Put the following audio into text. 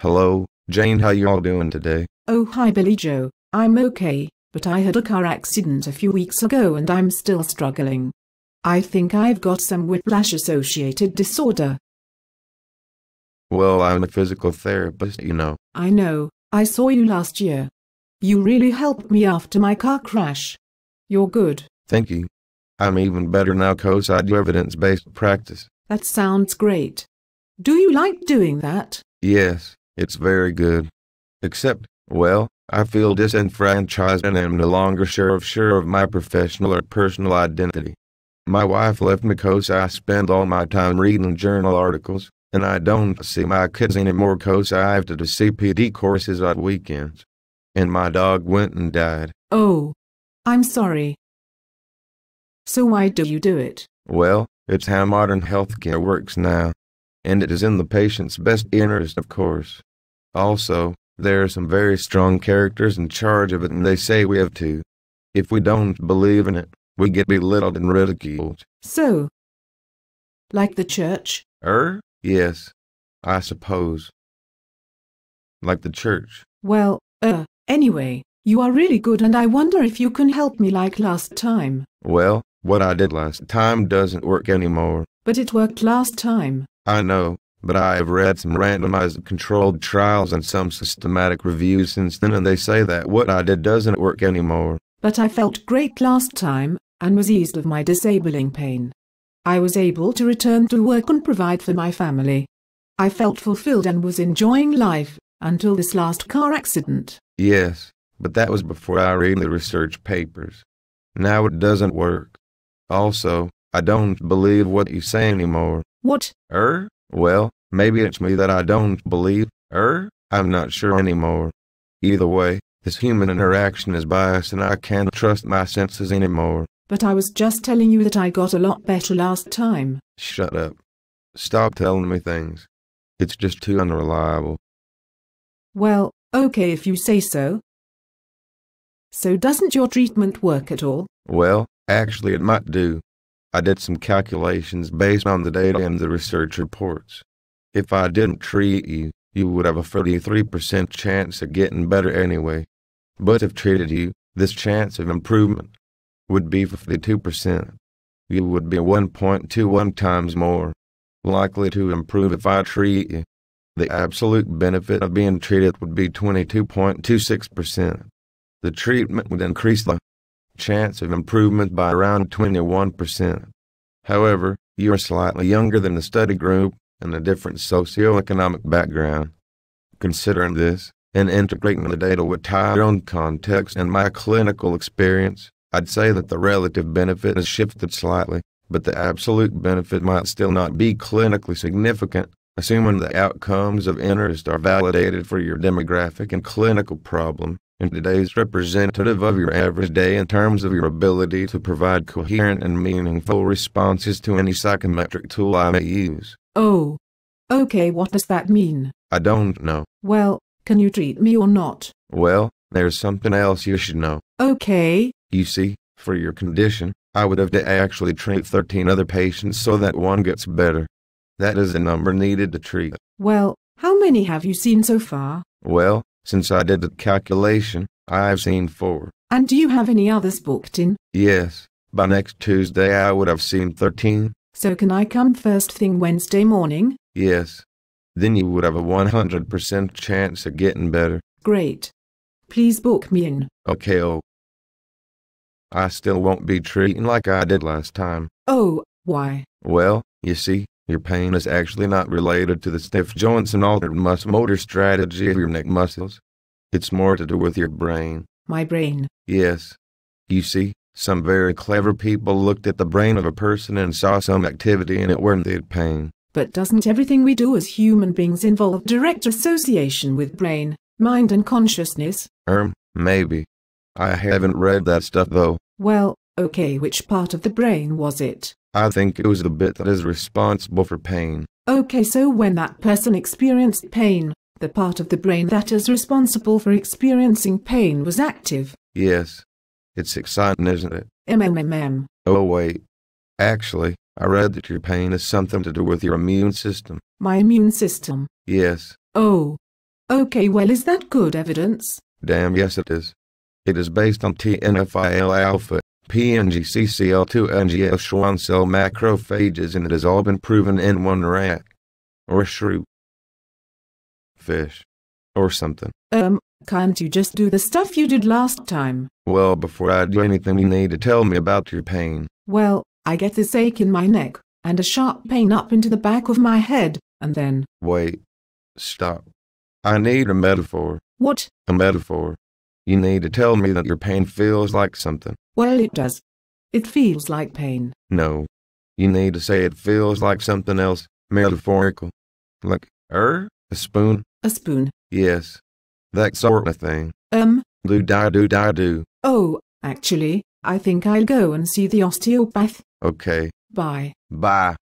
Hello, Jane, how you all doing today? Oh hi Billy Joe, I'm okay, but I had a car accident a few weeks ago and I'm still struggling. I think I've got some whiplash associated disorder. Well, I'm a physical therapist, you know. I know, I saw you last year. You really helped me after my car crash. You're good. Thank you. I'm even better now cause I do evidence-based practice. That sounds great. Do you like doing that? Yes, it's very good. Except, well, I feel disenfranchised and am no longer sure of sure of my professional or personal identity. My wife left me cause I spend all my time reading journal articles, and I don't see my kids anymore cause I have to do CPD courses on weekends. And my dog went and died. Oh. I'm sorry. So why do you do it? Well, it's how modern healthcare works now. And it is in the patient's best interest, of course. Also, there are some very strong characters in charge of it and they say we have to. If we don't believe in it, we get belittled and ridiculed. So, like the church? Er? Yes. I suppose. Like the church. Well, uh, anyway, you are really good and I wonder if you can help me like last time. Well, what I did last time doesn't work anymore. But it worked last time. I know, but I have read some randomized controlled trials and some systematic reviews since then and they say that what I did doesn't work anymore. But I felt great last time, and was eased of my disabling pain. I was able to return to work and provide for my family. I felt fulfilled and was enjoying life, until this last car accident. Yes, but that was before I read the research papers. Now it doesn't work. Also, I don't believe what you say anymore. What? Er? Well, maybe it's me that I don't believe. Er? I'm not sure anymore. Either way, this human interaction is biased and I can't trust my senses anymore. But I was just telling you that I got a lot better last time. Shut up. Stop telling me things. It's just too unreliable. Well, okay if you say so. So doesn't your treatment work at all? Well, actually it might do. I did some calculations based on the data and the research reports. If I didn't treat you, you would have a 33% chance of getting better anyway. But if treated you, this chance of improvement would be 52%. You would be 1.21 times more likely to improve if I treat you. The absolute benefit of being treated would be 22.26%. The treatment would increase the chance of improvement by around 21%. However, you are slightly younger than the study group and a different socioeconomic background. Considering this, and integrating the data with your own context and my clinical experience, I'd say that the relative benefit has shifted slightly, but the absolute benefit might still not be clinically significant, assuming the outcomes of interest are validated for your demographic and clinical problem, and today's representative of your average day in terms of your ability to provide coherent and meaningful responses to any psychometric tool I may use. Oh. Okay, what does that mean? I don't know. Well, can you treat me or not? Well, there's something else you should know. Okay. You see, for your condition, I would have to actually treat 13 other patients so that one gets better. That is the number needed to treat. Well, how many have you seen so far? Well, since I did the calculation, I've seen four. And do you have any others booked in? Yes. By next Tuesday I would have seen 13. So can I come first thing Wednesday morning? Yes. Then you would have a 100% chance of getting better. Great. Please book me in. Okay, oh. I still won't be treating like I did last time. Oh, why? Well, you see, your pain is actually not related to the stiff joints and altered muscle motor strategy of your neck muscles. It's more to do with your brain. My brain. Yes. You see, some very clever people looked at the brain of a person and saw some activity in it where they had pain. But doesn't everything we do as human beings involve direct association with brain, mind and consciousness? Erm, maybe. I haven't read that stuff though. Well, okay, which part of the brain was it? I think it was the bit that is responsible for pain. Okay, so when that person experienced pain, the part of the brain that is responsible for experiencing pain was active. Yes. It's exciting, isn't it? MMMM. Oh, wait. Actually, I read that your pain has something to do with your immune system. My immune system. Yes. Oh. Okay, well, is that good evidence? Damn, yes it is. It is based on TNFIL alpha, PNGCCL2 NGL Schwann cell macrophages and it has all been proven in one rat. Or a shrew. Fish. Or something. Um, can't you just do the stuff you did last time? Well, before I do anything, you need to tell me about your pain. Well, I get this ache in my neck, and a sharp pain up into the back of my head, and then. Wait. Stop. I need a metaphor. What? A metaphor. You need to tell me that your pain feels like something. Well, it does. It feels like pain. No. You need to say it feels like something else, metaphorical. Like, er? A spoon? A spoon. Yes. That sort of thing. Um, Do da do da do. oh, actually, I think I'll go and see the osteopath. Okay. Bye. Bye.